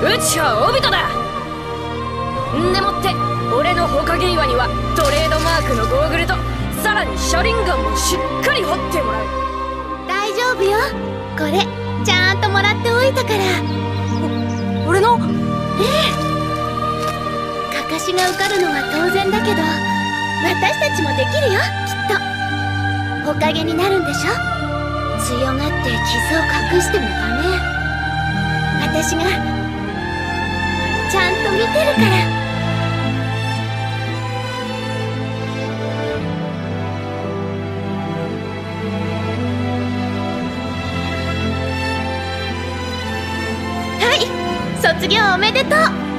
うちはオビトだ。んでもって俺の火影岩にはトレードマークのゴーグルとさらに車輪ガンもしっかり掘ってもらう。大丈夫よ。これちゃんともらっておいたから。俺の？ええ。かかしが受かるのは当然だけど私たちもできるよきっと。火影になるんでしょ？強がって傷を隠してもダメ。私がてるから。はい卒業おめでとう。